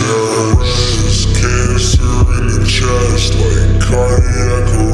terrorists, cancer in the chest like cardiac